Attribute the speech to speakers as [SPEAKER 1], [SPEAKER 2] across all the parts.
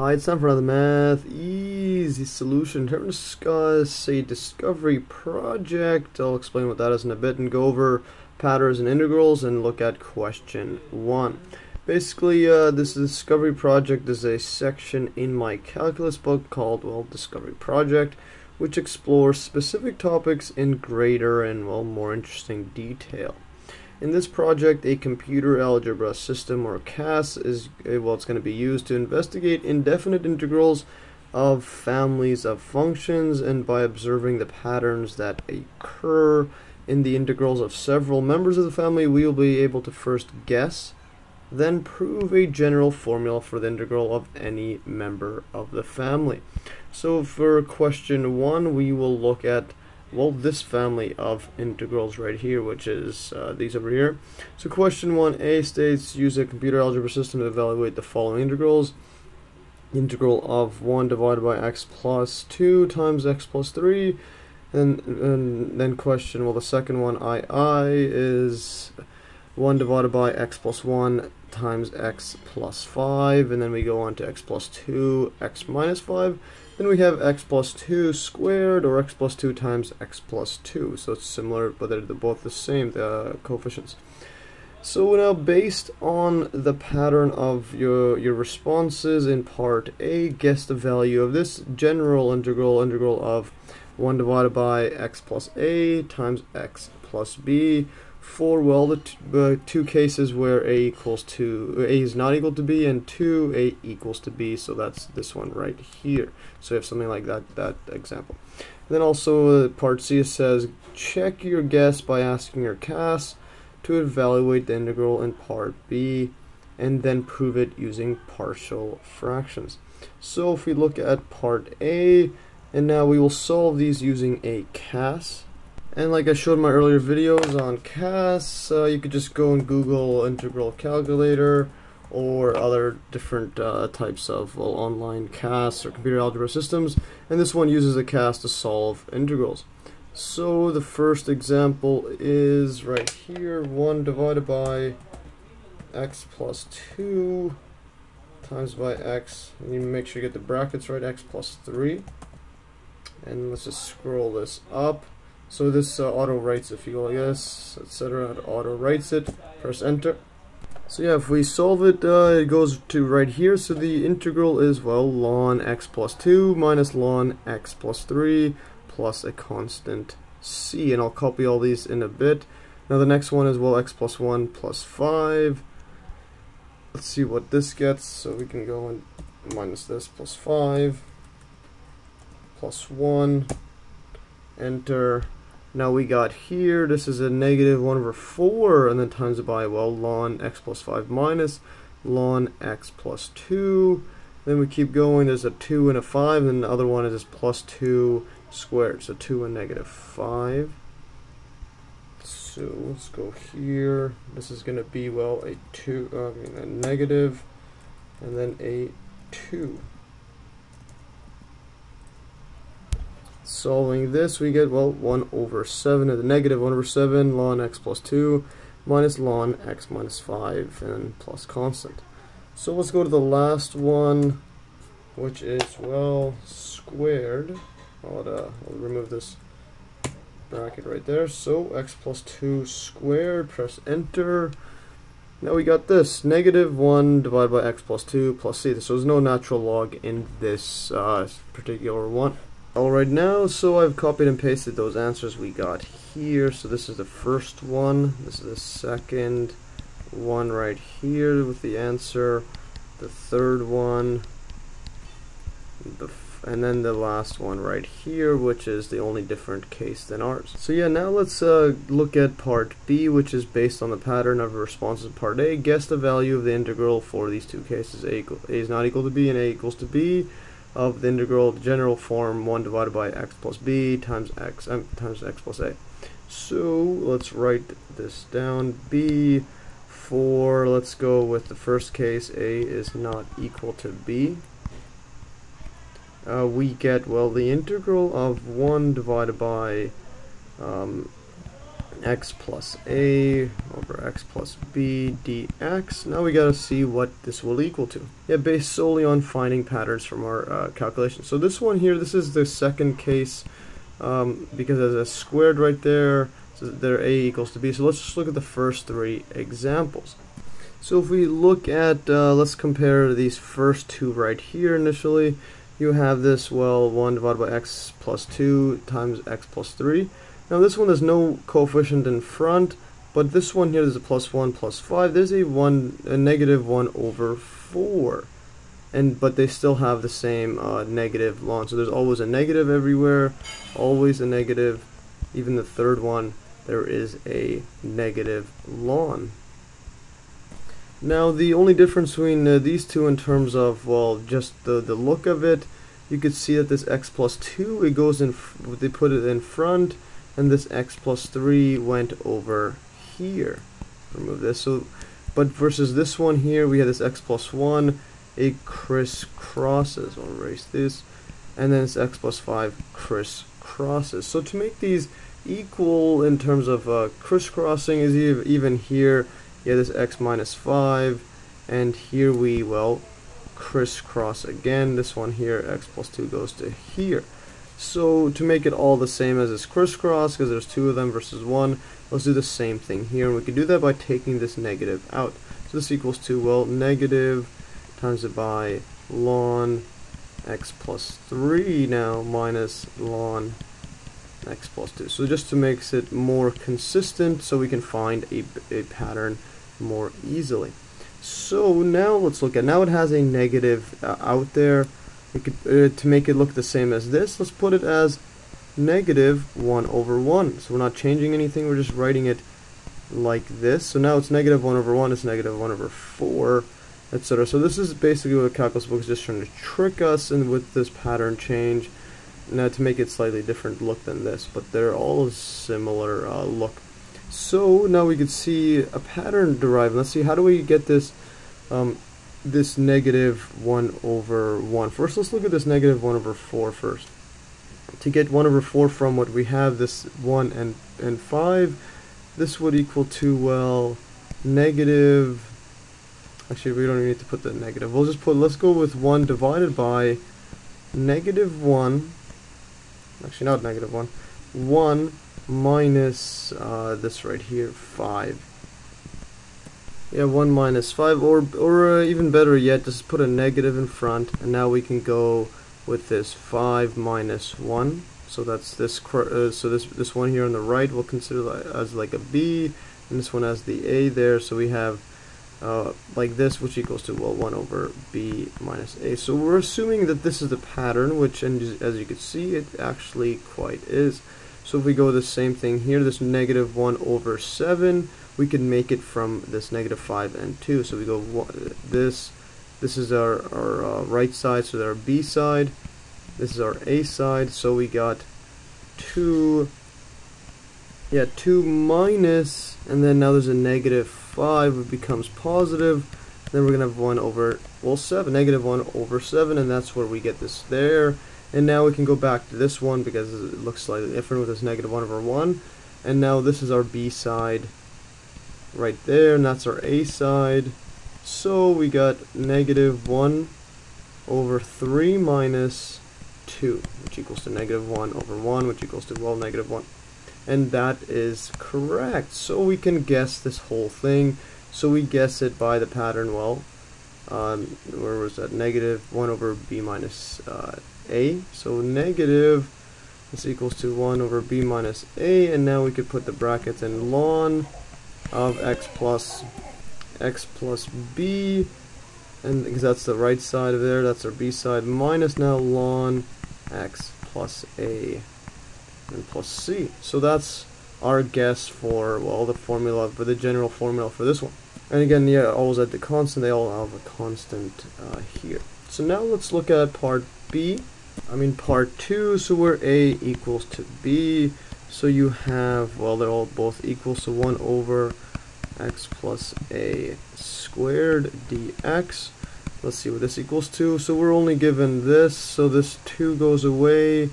[SPEAKER 1] Hi, it's time for another math easy solution. To discuss a discovery project. I'll explain what that is in a bit and go over patterns and integrals and look at question one. Basically, uh, this discovery project is a section in my calculus book called, well, Discovery Project, which explores specific topics in greater and, well, more interesting detail. In this project, a computer algebra system, or CAS, is uh, well, it's going to be used to investigate indefinite integrals of families of functions, and by observing the patterns that occur in the integrals of several members of the family, we will be able to first guess, then prove a general formula for the integral of any member of the family. So for question one, we will look at well this family of integrals right here which is uh, these over here. So question 1a states use a computer algebra system to evaluate the following integrals. Integral of 1 divided by x plus 2 times x plus 3 and, and then question well the second one i i is 1 divided by x plus 1 times x plus 5 and then we go on to x plus 2 x minus 5 then we have x plus 2 squared or x plus 2 times x plus 2. So it's similar, but they're both the same, the uh, coefficients. So now based on the pattern of your, your responses in part A, guess the value of this general integral, integral of 1 divided by x plus a times x plus b for well the uh, two cases where a equals to a is not equal to b and 2 a equals to b. So that's this one right here. So you have something like that that example. And then also uh, part c says check your guess by asking your CAS to evaluate the integral in part b and then prove it using partial fractions. So if we look at part a and now we will solve these using a CAS and like I showed in my earlier videos on CAS, uh, you could just go and Google integral calculator or other different uh, types of well, online CAS or computer algebra systems. And this one uses a CAS to solve integrals. So the first example is right here, 1 divided by x plus 2 times by x. And you make sure you get the brackets right, x plus 3. And let's just scroll this up. So this uh, auto writes if you go like this, etc. auto writes it. Press enter. So yeah, if we solve it, uh, it goes to right here. So the integral is well ln x plus 2 minus ln x plus 3 plus a constant c. And I'll copy all these in a bit. Now the next one is well x plus 1 plus 5. Let's see what this gets. So we can go and minus this plus 5 plus 1 enter now we got here, this is a negative 1 over 4, and then times it by, well, ln x plus 5 minus ln x plus 2. Then we keep going, there's a 2 and a 5, and the other one is plus 2 squared, so 2 and negative 5. So let's go here. This is going to be, well, a 2, uh, I mean a negative, and then a 2. Solving this, we get, well, 1 over 7 to the negative 1 over 7 ln x plus 2 minus ln x minus 5 and plus constant. So let's go to the last one, which is, well, squared. I'll, uh, I'll remove this bracket right there. So x plus 2 squared, press enter. Now we got this, negative 1 divided by x plus 2 plus c. So there's no natural log in this uh, particular one. Alright now, so I've copied and pasted those answers we got here. So this is the first one, this is the second one right here with the answer, the third one, the and then the last one right here, which is the only different case than ours. So yeah, now let's uh, look at part B, which is based on the pattern of responses in part A. Guess the value of the integral for these two cases. A, equal, A is not equal to B and A equals to B of the integral general form 1 divided by x plus b times x um, times x plus a. So let's write this down. b for, let's go with the first case, a is not equal to b. Uh, we get, well, the integral of 1 divided by um, x plus a over x plus b dx. Now we gotta see what this will equal to. Yeah, based solely on finding patterns from our uh, calculation. So this one here, this is the second case um, because there's a squared right there, so there a equals to b. So let's just look at the first three examples. So if we look at, uh, let's compare these first two right here initially. You have this, well, 1 divided by x plus 2 times x plus 3. Now this one there's no coefficient in front, but this one here is a plus 1 plus 5. There's a 1, a negative 1 over 4. And But they still have the same uh, negative ln. So there's always a negative everywhere, always a negative. Even the third one, there is a negative ln. Now the only difference between uh, these two in terms of, well, just the, the look of it, you could see that this x plus 2, it goes in, they put it in front, and this x plus 3 went over here. Remove this. So, But versus this one here, we have this x plus 1, it crisscrosses. I'll erase this. And then this x plus 5 crisscrosses. So to make these equal in terms of uh, crisscrossing is even here yeah this x minus 5 and here we well crisscross again this one here x plus 2 goes to here so to make it all the same as this crisscross because there's two of them versus one let's do the same thing here and we can do that by taking this negative out so this equals to well negative times it by ln x plus 3 now minus ln x plus 2. So just to make it more consistent so we can find a, a pattern more easily. So now let's look at, now it has a negative uh, out there. Could, uh, to make it look the same as this, let's put it as negative 1 over 1. So we're not changing anything, we're just writing it like this. So now it's negative 1 over 1, it's negative 1 over 4, etc. So this is basically what Calculus Book is just trying to trick us and with this pattern change now to make it slightly different look than this, but they're all similar uh, look. So now we can see a pattern derived. Let's see how do we get this um, this negative 1 over 1. First let's look at this negative 1 over 4 first. To get 1 over 4 from what we have, this 1 and, and 5, this would equal to, well, negative, actually we don't even need to put the negative. We'll just put, let's go with 1 divided by negative 1 actually not negative 1, 1 minus uh, this right here, 5. Yeah, 1 minus 5, or, or uh, even better yet, just put a negative in front, and now we can go with this 5 minus 1. So that's this, uh, so this, this one here on the right we'll consider as like a B, and this one has the A there, so we have uh, like this, which equals to, well, 1 over b minus a. So we're assuming that this is the pattern, which, and as you can see, it actually quite is. So if we go the same thing here, this negative 1 over 7, we can make it from this negative 5 and 2. So we go this, this is our, our uh, right side, so our b side, this is our a side, so we got 2, yeah, 2 minus, and then now there's a negative 5 it becomes positive. Then we're going to have 1 over well 7 negative 1 over 7 and that's where we get this there. And now we can go back to this one because it looks slightly different with this negative 1 over 1 and now this is our B side right there and that's our A side so we got negative 1 over 3 minus 2 which equals to negative 1 over 1 which equals to well negative 1 and that is correct. So we can guess this whole thing. So we guess it by the pattern, well, um, where was that? Negative 1 over b minus uh, a. So negative is equals to 1 over b minus a, and now we could put the brackets in ln of x plus x plus b, and because that's the right side of there, that's our b side, minus now ln x plus a and plus c. So that's our guess for, well, the formula, for the general formula for this one. And again, yeah, always at the constant, they all have a constant uh, here. So now let's look at part B, I mean part 2, so where A equals to B, so you have, well, they're all both equal, so 1 over x plus a squared dx. Let's see what this equals to. So we're only given this, so this 2 goes away,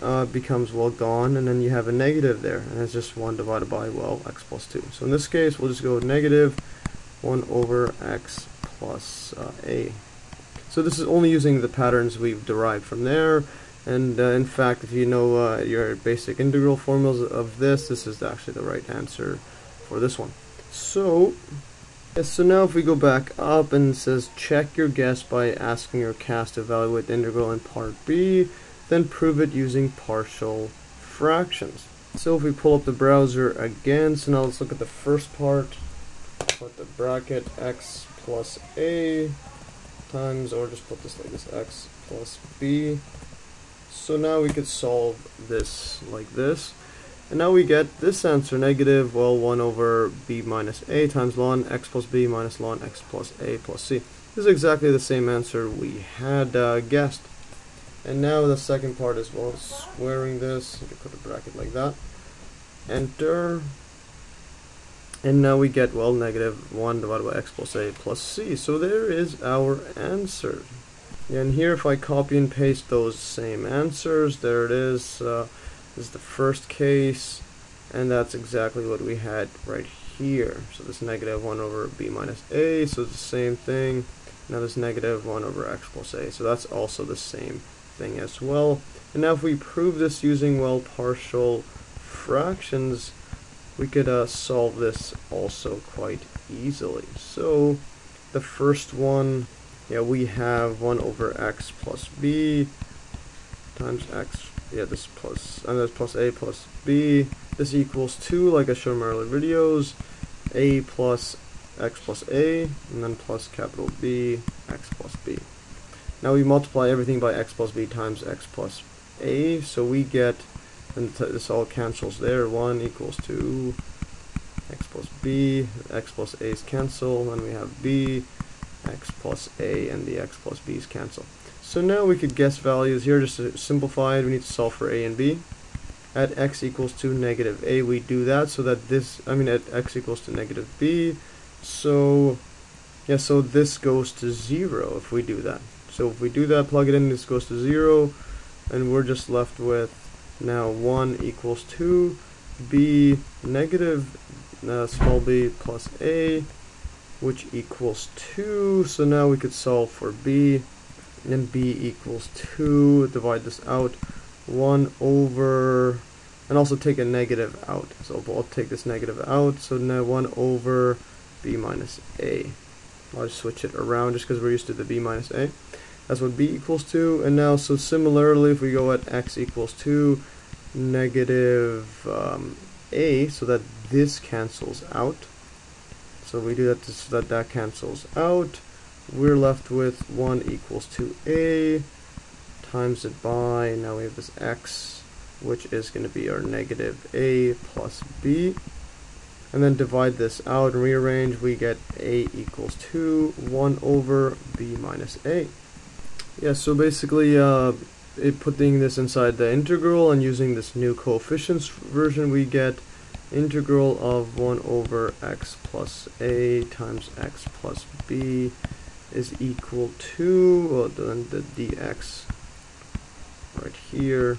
[SPEAKER 1] uh, becomes well gone. And then you have a negative there. And it's just 1 divided by well x plus 2 so in this case we'll just go negative 1 over x plus uh, a. So this is only using the patterns we've derived from there and uh, in fact if you know uh, your basic integral formulas of this this is actually the right answer for this one so Yes, so now if we go back up and says check your guess by asking your CAS to evaluate the integral in part B, then prove it using partial fractions. So if we pull up the browser again, so now let's look at the first part, put the bracket x plus a times, or just put this like this, x plus b. So now we could solve this like this. And now we get this answer, negative, well, 1 over b minus a times ln x plus b minus ln x plus a plus c. This is exactly the same answer we had uh, guessed. And now the second part is, well, squaring this, you can put a bracket like that. Enter. And now we get, well, negative 1 divided by x plus a plus c. So there is our answer. And here, if I copy and paste those same answers, there it is. Uh, this is the first case, and that's exactly what we had right here. So this negative 1 over b minus a, so it's the same thing. Now this negative 1 over x plus a, so that's also the same thing as well. And now if we prove this using, well, partial fractions, we could uh, solve this also quite easily. So the first one, yeah, we have 1 over x plus b times x yeah, this plus, and there's plus a plus b. This equals 2, like I showed in my earlier videos. a plus x plus a, and then plus capital B, x plus b. Now we multiply everything by x plus b times x plus a, so we get, and this all cancels there, 1 equals 2, x plus b, x plus a's cancel, and we have b, x plus a, and the x plus b's cancel. So now we could guess values here just to simplify it. We need to solve for a and b. At x equals to negative a, we do that so that this, I mean at x equals to negative b. So, yeah, so this goes to 0 if we do that. So if we do that, plug it in, this goes to 0. And we're just left with now 1 equals 2, b negative uh, small b plus a, which equals 2. So now we could solve for b and b equals 2, divide this out, 1 over, and also take a negative out. So I'll take this negative out, so now 1 over b minus a. I'll just switch it around just because we're used to the b minus a. That's what b equals to, and now so similarly if we go at x equals 2, negative um, a, so that this cancels out. So we do that so that that cancels out we're left with 1 equals 2a times it by, now we have this x, which is going to be our negative a plus b. And then divide this out and rearrange, we get a equals 2, 1 over b minus a. Yeah, so basically, uh, it, putting this inside the integral and using this new coefficients version, we get integral of 1 over x plus a times x plus b is equal to, well then the dx right here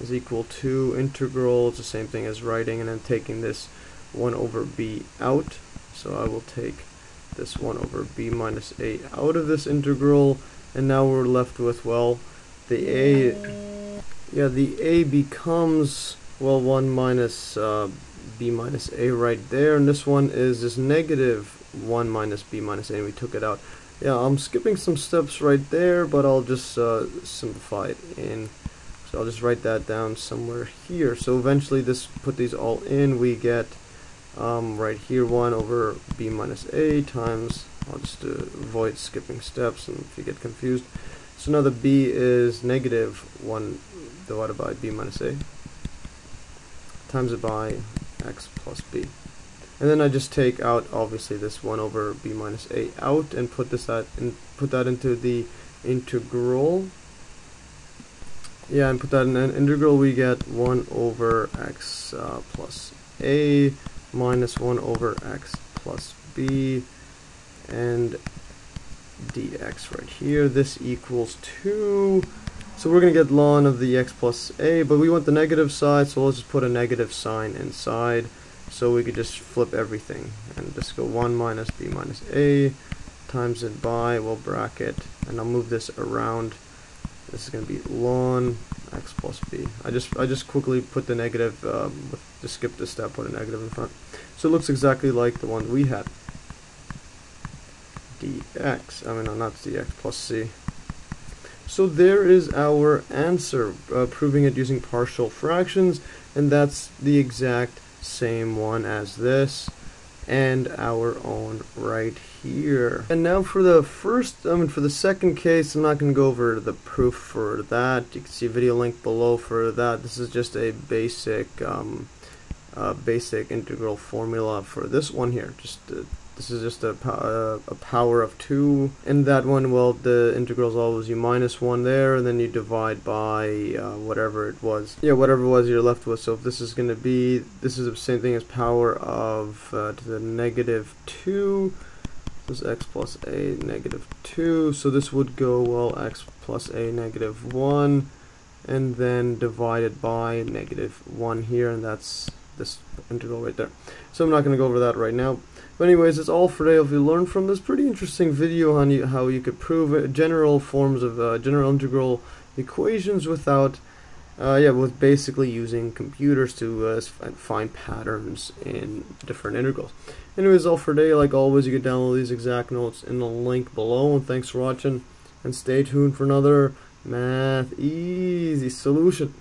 [SPEAKER 1] is equal to integral, it's the same thing as writing and then taking this 1 over b out. So I will take this 1 over b minus a out of this integral and now we're left with, well, the a, yeah, the a becomes, well, 1 minus uh, b minus a right there and this one is this negative 1 minus b minus a and we took it out yeah, I'm skipping some steps right there, but I'll just uh, simplify it in. So I'll just write that down somewhere here. So eventually this, put these all in, we get um, right here 1 over b minus a times, I'll just avoid skipping steps and if you get confused. So now the b is negative 1 divided by b minus a times it by x plus b. And then I just take out obviously this 1 over b minus a out and put this at and put that into the integral. Yeah, and put that in an integral we get 1 over x uh, plus a minus 1 over x plus b and dx right here. This equals 2 So we're going to get ln of the x plus a, but we want the negative side, so let's just put a negative sign inside. So we could just flip everything and just go 1 minus b minus a times it by, we'll bracket, and I'll move this around. This is going to be ln x plus b. I just I just quickly put the negative, um, just skip this step, put a negative in front. So it looks exactly like the one we had. dx, I mean no, not dx, plus c. So there is our answer, uh, proving it using partial fractions, and that's the exact same one as this and our own right here. And now for the first, I mean for the second case, I'm not going to go over the proof for that. You can see video link below for that. This is just a basic, um, uh, basic integral formula for this one here. Just this is just a, uh, a power of 2. In that one, well, the integral is always you minus 1 there, and then you divide by uh, whatever it was. Yeah, whatever it was you're left with. So if this is going to be, this is the same thing as power of uh, to the negative 2. This is x plus a negative 2. So this would go, well, x plus a negative 1, and then divided by negative 1 here, and that's this integral right there. So I'm not going to go over that right now. But anyways, that's all for today. If you learned from this pretty interesting video on you, how you could prove general forms of uh, general integral equations without, uh, yeah, with basically using computers to uh, find patterns in different integrals. Anyways, all for today. Like always, you can download these exact notes in the link below. And thanks for watching. And stay tuned for another Math Easy solution.